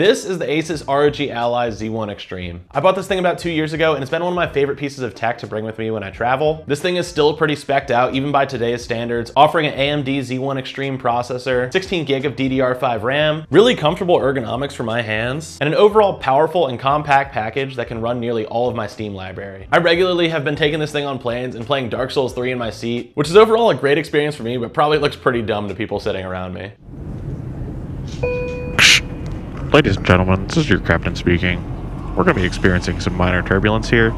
This is the Asus ROG Ally Z1 Extreme. I bought this thing about two years ago and it's been one of my favorite pieces of tech to bring with me when I travel. This thing is still pretty specced out even by today's standards, offering an AMD Z1 Extreme processor, 16 gig of DDR5 RAM, really comfortable ergonomics for my hands, and an overall powerful and compact package that can run nearly all of my Steam library. I regularly have been taking this thing on planes and playing Dark Souls 3 in my seat, which is overall a great experience for me, but probably looks pretty dumb to people sitting around me. Ladies and gentlemen, this is your captain speaking. We're going to be experiencing some minor turbulence here.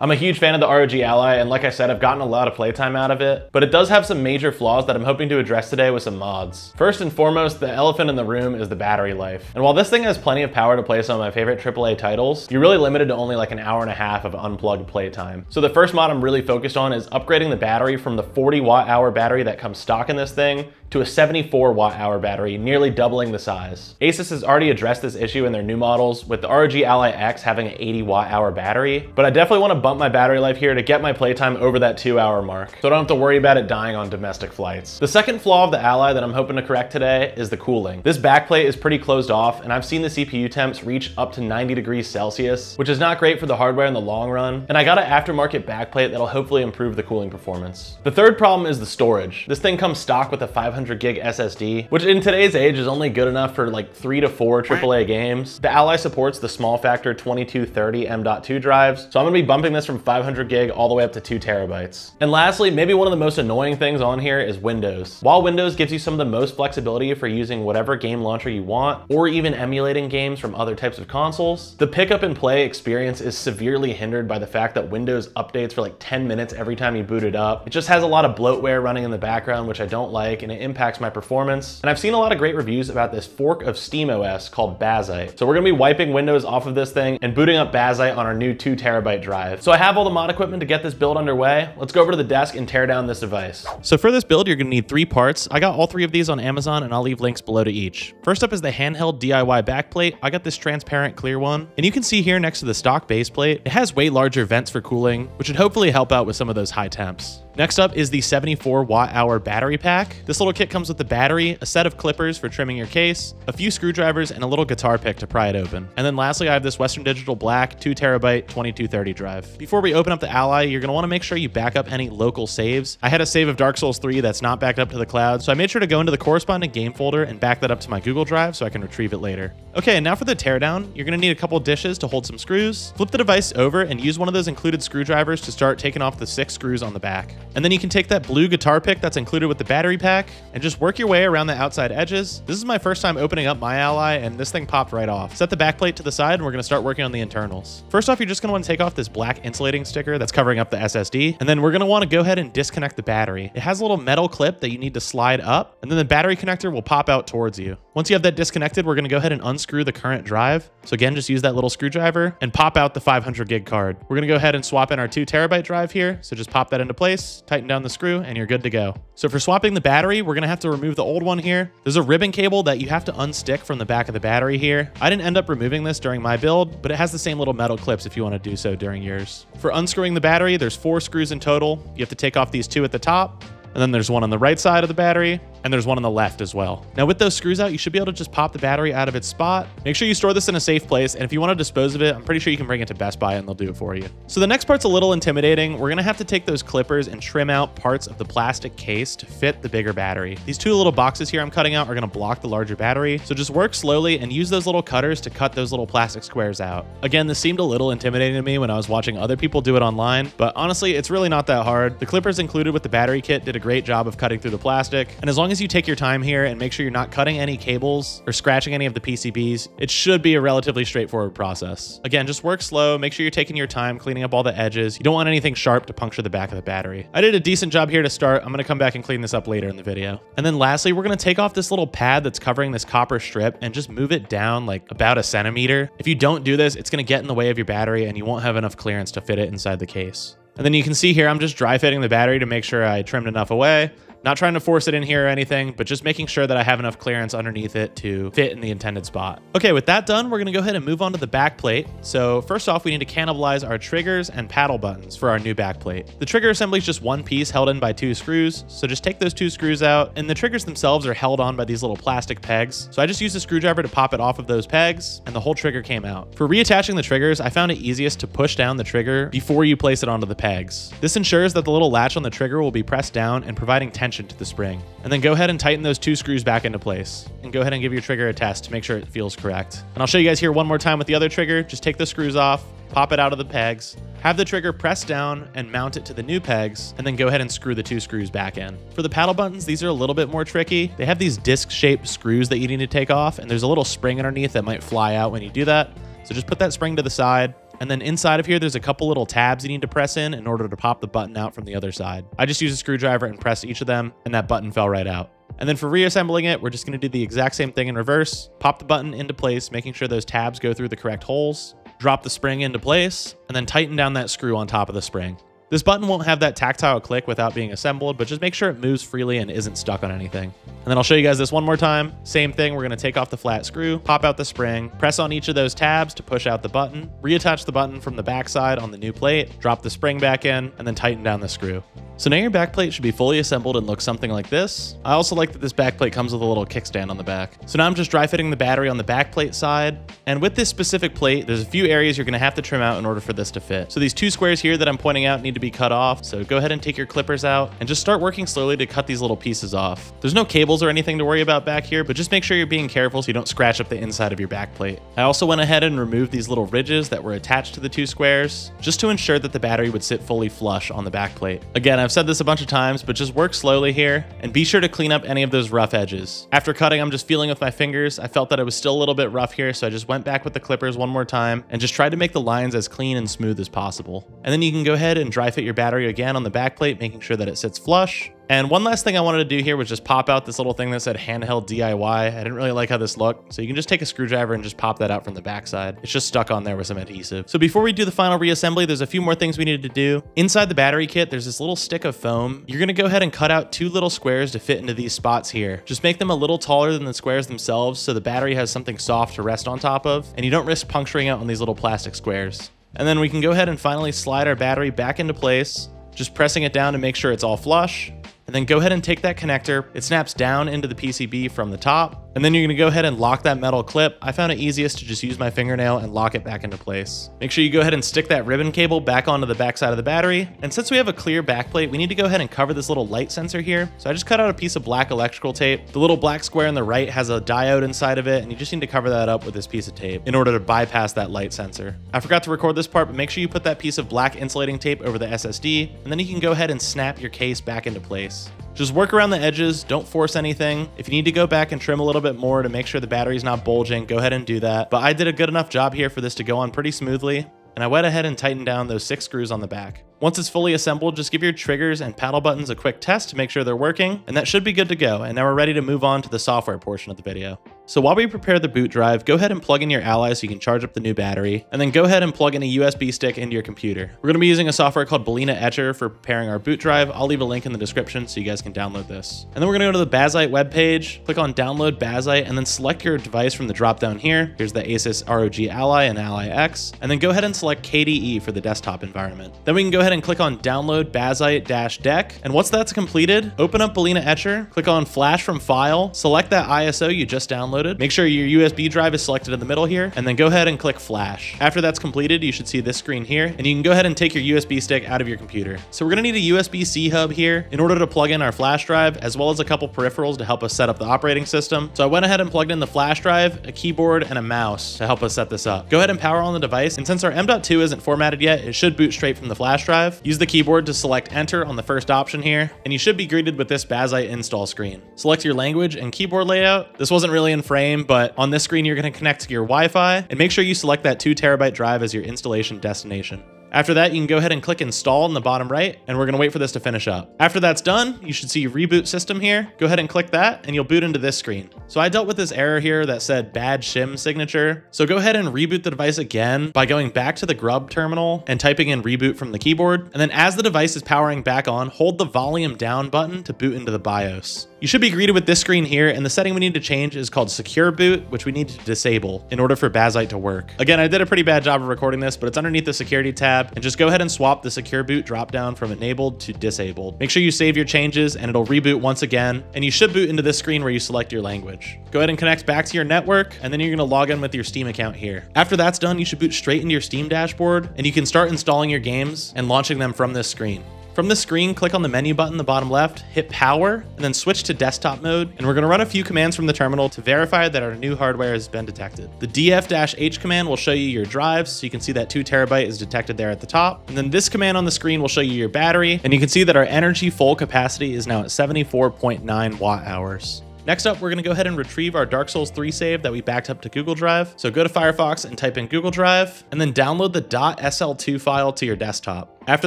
I'm a huge fan of the ROG Ally, and like I said, I've gotten a lot of playtime out of it, but it does have some major flaws that I'm hoping to address today with some mods. First and foremost, the elephant in the room is the battery life. And while this thing has plenty of power to play some of my favorite AAA titles, you're really limited to only like an hour and a half of unplugged playtime. So the first mod I'm really focused on is upgrading the battery from the 40 watt hour battery that comes stock in this thing to a 74 watt hour battery, nearly doubling the size. Asus has already addressed this issue in their new models, with the ROG Ally X having an 80 watt hour battery, but I definitely want to bump my battery life here to get my playtime over that two hour mark, so I don't have to worry about it dying on domestic flights. The second flaw of the Ally that I'm hoping to correct today is the cooling. This backplate is pretty closed off, and I've seen the CPU temps reach up to 90 degrees Celsius, which is not great for the hardware in the long run, and I got an aftermarket backplate that'll hopefully improve the cooling performance. The third problem is the storage. This thing comes stock with a 500 gig SSD, which in today's age is only good enough for like three to four AAA games. The Ally supports the small factor 2230 M.2 drives, so I'm gonna be bumping this from 500 gig all the way up to two terabytes. And lastly, maybe one of the most annoying things on here is Windows. While Windows gives you some of the most flexibility for using whatever game launcher you want, or even emulating games from other types of consoles, the pick up and play experience is severely hindered by the fact that Windows updates for like 10 minutes every time you boot it up. It just has a lot of bloatware running in the background, which I don't like, and it impacts my performance. And I've seen a lot of great reviews about this fork of SteamOS called Bazzite. So we're gonna be wiping Windows off of this thing and booting up Bazzite on our new two terabyte drive. So I have all the mod equipment to get this build underway. Let's go over to the desk and tear down this device. So for this build, you're gonna need three parts. I got all three of these on Amazon and I'll leave links below to each. First up is the handheld DIY backplate. I got this transparent clear one. And you can see here next to the stock base plate, it has way larger vents for cooling, which should hopefully help out with some of those high temps. Next up is the 74 watt hour battery pack. This little kit comes with the battery, a set of clippers for trimming your case, a few screwdrivers, and a little guitar pick to pry it open. And then lastly, I have this Western Digital Black 2 terabyte 2230 drive. Before we open up the Ally, you're gonna wanna make sure you back up any local saves. I had a save of Dark Souls 3 that's not backed up to the cloud, so I made sure to go into the corresponding game folder and back that up to my Google Drive so I can retrieve it later. Okay, and now for the teardown, you're gonna need a couple dishes to hold some screws. Flip the device over and use one of those included screwdrivers to start taking off the six screws on the back. And then you can take that blue guitar pick that's included with the battery pack and just work your way around the outside edges. This is my first time opening up my Ally and this thing popped right off. Set the back plate to the side and we're gonna start working on the internals. First off, you're just gonna wanna take off this black insulating sticker that's covering up the SSD. And then we're gonna wanna go ahead and disconnect the battery. It has a little metal clip that you need to slide up and then the battery connector will pop out towards you. Once you have that disconnected, we're gonna go ahead and unscrew the current drive. So again, just use that little screwdriver and pop out the 500 gig card. We're gonna go ahead and swap in our two terabyte drive here. So just pop that into place, tighten down the screw, and you're good to go. So for swapping the battery, we're gonna have to remove the old one here. There's a ribbon cable that you have to unstick from the back of the battery here. I didn't end up removing this during my build, but it has the same little metal clips if you wanna do so during yours. For unscrewing the battery, there's four screws in total. You have to take off these two at the top, and then there's one on the right side of the battery, and there's one on the left as well. Now with those screws out, you should be able to just pop the battery out of its spot. Make sure you store this in a safe place, and if you want to dispose of it, I'm pretty sure you can bring it to Best Buy and they'll do it for you. So the next part's a little intimidating. We're gonna have to take those clippers and trim out parts of the plastic case to fit the bigger battery. These two little boxes here I'm cutting out are gonna block the larger battery, so just work slowly and use those little cutters to cut those little plastic squares out. Again, this seemed a little intimidating to me when I was watching other people do it online, but honestly, it's really not that hard. The clippers included with the battery kit did a great job of cutting through the plastic, and as long as you take your time here and make sure you're not cutting any cables or scratching any of the PCBs, it should be a relatively straightforward process. Again, just work slow, make sure you're taking your time cleaning up all the edges. You don't want anything sharp to puncture the back of the battery. I did a decent job here to start. I'm gonna come back and clean this up later in the video. And then lastly, we're gonna take off this little pad that's covering this copper strip and just move it down like about a centimeter. If you don't do this, it's gonna get in the way of your battery and you won't have enough clearance to fit it inside the case. And then you can see here, I'm just dry fitting the battery to make sure I trimmed enough away. Not trying to force it in here or anything, but just making sure that I have enough clearance underneath it to fit in the intended spot. Okay, with that done, we're gonna go ahead and move on to the back plate. So first off, we need to cannibalize our triggers and paddle buttons for our new back plate. The trigger assembly is just one piece held in by two screws. So just take those two screws out and the triggers themselves are held on by these little plastic pegs. So I just used a screwdriver to pop it off of those pegs and the whole trigger came out. For reattaching the triggers, I found it easiest to push down the trigger before you place it onto the pegs. This ensures that the little latch on the trigger will be pressed down and providing tension to the spring. And then go ahead and tighten those two screws back into place. And go ahead and give your trigger a test to make sure it feels correct. And I'll show you guys here one more time with the other trigger. Just take the screws off, pop it out of the pegs, have the trigger press down and mount it to the new pegs, and then go ahead and screw the two screws back in. For the paddle buttons, these are a little bit more tricky. They have these disc-shaped screws that you need to take off, and there's a little spring underneath that might fly out when you do that. So just put that spring to the side, and then inside of here, there's a couple little tabs you need to press in in order to pop the button out from the other side. I just used a screwdriver and pressed each of them, and that button fell right out. And then for reassembling it, we're just gonna do the exact same thing in reverse. Pop the button into place, making sure those tabs go through the correct holes. Drop the spring into place, and then tighten down that screw on top of the spring. This button won't have that tactile click without being assembled, but just make sure it moves freely and isn't stuck on anything. And then I'll show you guys this one more time. Same thing, we're gonna take off the flat screw, pop out the spring, press on each of those tabs to push out the button, reattach the button from the backside on the new plate, drop the spring back in, and then tighten down the screw. So now your backplate should be fully assembled and look something like this. I also like that this backplate comes with a little kickstand on the back. So now I'm just dry fitting the battery on the backplate side. And with this specific plate, there's a few areas you're gonna have to trim out in order for this to fit. So these two squares here that I'm pointing out need to be cut off. So go ahead and take your clippers out and just start working slowly to cut these little pieces off. There's no cables or anything to worry about back here, but just make sure you're being careful so you don't scratch up the inside of your backplate. I also went ahead and removed these little ridges that were attached to the two squares, just to ensure that the battery would sit fully flush on the backplate. Again, I've said this a bunch of times, but just work slowly here and be sure to clean up any of those rough edges. After cutting, I'm just feeling with my fingers. I felt that it was still a little bit rough here, so I just went back with the clippers one more time and just tried to make the lines as clean and smooth as possible. And then you can go ahead and dry fit your battery again on the back plate, making sure that it sits flush. And one last thing I wanted to do here was just pop out this little thing that said handheld DIY. I didn't really like how this looked, so you can just take a screwdriver and just pop that out from the backside. It's just stuck on there with some adhesive. So before we do the final reassembly, there's a few more things we needed to do. Inside the battery kit, there's this little stick of foam. You're gonna go ahead and cut out two little squares to fit into these spots here. Just make them a little taller than the squares themselves so the battery has something soft to rest on top of, and you don't risk puncturing out on these little plastic squares. And then we can go ahead and finally slide our battery back into place, just pressing it down to make sure it's all flush and then go ahead and take that connector. It snaps down into the PCB from the top, and then you're gonna go ahead and lock that metal clip. I found it easiest to just use my fingernail and lock it back into place. Make sure you go ahead and stick that ribbon cable back onto the backside of the battery. And since we have a clear backplate, we need to go ahead and cover this little light sensor here. So I just cut out a piece of black electrical tape. The little black square on the right has a diode inside of it, and you just need to cover that up with this piece of tape in order to bypass that light sensor. I forgot to record this part, but make sure you put that piece of black insulating tape over the SSD, and then you can go ahead and snap your case back into place. Just work around the edges, don't force anything. If you need to go back and trim a little bit more to make sure the battery's not bulging, go ahead and do that. But I did a good enough job here for this to go on pretty smoothly, and I went ahead and tightened down those six screws on the back. Once it's fully assembled, just give your triggers and paddle buttons a quick test to make sure they're working, and that should be good to go. And now we're ready to move on to the software portion of the video. So while we prepare the boot drive, go ahead and plug in your Ally so you can charge up the new battery, and then go ahead and plug in a USB stick into your computer. We're gonna be using a software called Balena Etcher for preparing our boot drive. I'll leave a link in the description so you guys can download this. And then we're gonna go to the Bazzite webpage, click on download Bazzite, and then select your device from the drop down here. Here's the Asus ROG Ally and Ally X, and then go ahead and select KDE for the desktop environment. Then we can go ahead and click on download Bazzite-deck, and once that's completed, open up Balena Etcher, click on flash from file, select that ISO you just downloaded, make sure your USB drive is selected in the middle here, and then go ahead and click flash. After that's completed, you should see this screen here, and you can go ahead and take your USB stick out of your computer. So we're gonna need a USB-C hub here in order to plug in our flash drive, as well as a couple peripherals to help us set up the operating system. So I went ahead and plugged in the flash drive, a keyboard, and a mouse to help us set this up. Go ahead and power on the device, and since our M.2 isn't formatted yet, it should boot straight from the flash drive. Use the keyboard to select enter on the first option here, and you should be greeted with this Bazzite install screen. Select your language and keyboard layout. This wasn't really in frame, but on this screen, you're gonna connect to your Wi-Fi, and make sure you select that two terabyte drive as your installation destination. After that, you can go ahead and click install in the bottom right, and we're gonna wait for this to finish up. After that's done, you should see reboot system here. Go ahead and click that, and you'll boot into this screen. So I dealt with this error here that said bad shim signature. So go ahead and reboot the device again by going back to the grub terminal and typing in reboot from the keyboard. And then as the device is powering back on, hold the volume down button to boot into the BIOS. You should be greeted with this screen here, and the setting we need to change is called Secure Boot, which we need to disable in order for Bazzite to work. Again, I did a pretty bad job of recording this, but it's underneath the security tab, and just go ahead and swap the Secure Boot dropdown from enabled to disabled. Make sure you save your changes, and it'll reboot once again, and you should boot into this screen where you select your language. Go ahead and connect back to your network, and then you're gonna log in with your Steam account here. After that's done, you should boot straight into your Steam dashboard, and you can start installing your games and launching them from this screen. From the screen, click on the menu button in the bottom left, hit power, and then switch to desktop mode. And we're gonna run a few commands from the terminal to verify that our new hardware has been detected. The df-h command will show you your drives, so you can see that two terabyte is detected there at the top. And then this command on the screen will show you your battery, and you can see that our energy full capacity is now at 74.9 watt hours. Next up, we're gonna go ahead and retrieve our Dark Souls 3 save that we backed up to Google Drive. So go to Firefox and type in Google Drive, and then download the .sl2 file to your desktop. After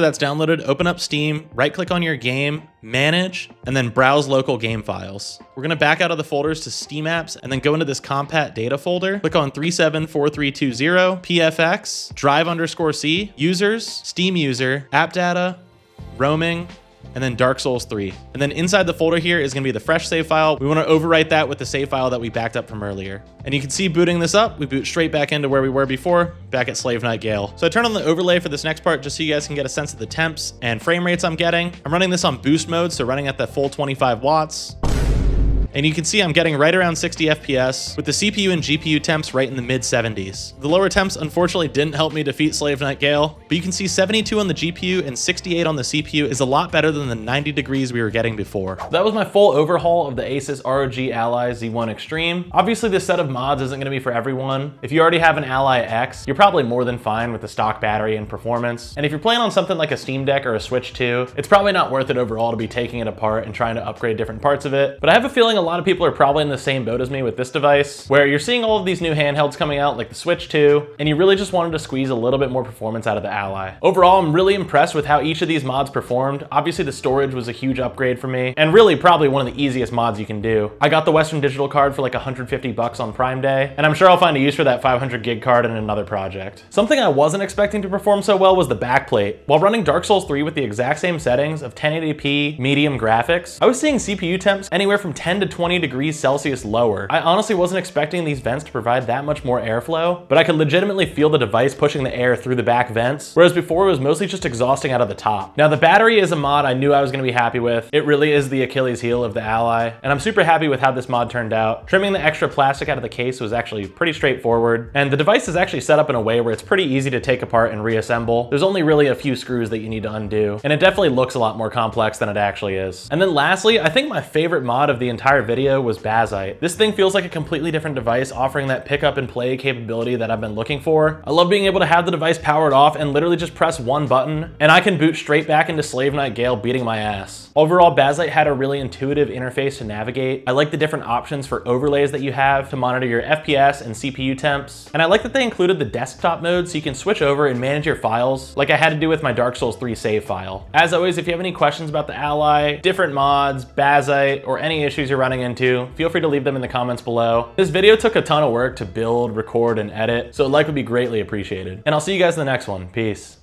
that's downloaded, open up Steam, right click on your game, manage, and then browse local game files. We're gonna back out of the folders to Steam apps and then go into this compat data folder. Click on 374320, PFX, drive underscore C, users, Steam user, app data, roaming, and then Dark Souls 3. And then inside the folder here is gonna be the fresh save file. We wanna overwrite that with the save file that we backed up from earlier. And you can see booting this up, we boot straight back into where we were before, back at Slave Knight Gael. So I turn on the overlay for this next part just so you guys can get a sense of the temps and frame rates I'm getting. I'm running this on boost mode, so running at the full 25 watts. And you can see I'm getting right around 60 FPS with the CPU and GPU temps right in the mid 70s. The lower temps unfortunately didn't help me defeat Slave Knight Gael, but you can see 72 on the GPU and 68 on the CPU is a lot better than the 90 degrees we were getting before. That was my full overhaul of the Asus ROG Ally Z1 Extreme. Obviously this set of mods isn't gonna be for everyone. If you already have an Ally X, you're probably more than fine with the stock battery and performance. And if you're playing on something like a Steam Deck or a Switch 2, it's probably not worth it overall to be taking it apart and trying to upgrade different parts of it. But I have a feeling a lot of people are probably in the same boat as me with this device, where you're seeing all of these new handhelds coming out like the Switch 2, and you really just wanted to squeeze a little bit more performance out of the Ally. Overall, I'm really impressed with how each of these mods performed. Obviously the storage was a huge upgrade for me, and really probably one of the easiest mods you can do. I got the Western Digital card for like 150 bucks on Prime Day, and I'm sure I'll find a use for that 500 gig card in another project. Something I wasn't expecting to perform so well was the backplate. While running Dark Souls 3 with the exact same settings of 1080p medium graphics, I was seeing CPU temps anywhere from 10 to 20 degrees Celsius Celsius lower. I honestly wasn't expecting these vents to provide that much more airflow, but I could legitimately feel the device pushing the air through the back vents, whereas before it was mostly just exhausting out of the top. Now the battery is a mod I knew I was gonna be happy with. It really is the Achilles heel of the Ally, and I'm super happy with how this mod turned out. Trimming the extra plastic out of the case was actually pretty straightforward, and the device is actually set up in a way where it's pretty easy to take apart and reassemble. There's only really a few screws that you need to undo, and it definitely looks a lot more complex than it actually is. And then lastly, I think my favorite mod of the entire video was Bazzite. This thing feels like a completely different device offering that pick up and play capability that I've been looking for. I love being able to have the device powered off and literally just press one button and I can boot straight back into Slave Knight Gael beating my ass. Overall, Bazzite had a really intuitive interface to navigate. I like the different options for overlays that you have to monitor your FPS and CPU temps. And I like that they included the desktop mode so you can switch over and manage your files like I had to do with my Dark Souls 3 save file. As always, if you have any questions about the Ally, different mods, Bazzite, or any issues you're running into, feel free to leave them in the comments below. This video took a ton of work to build, record, and edit, so a like would be greatly appreciated. And I'll see you guys in the next one. Peace.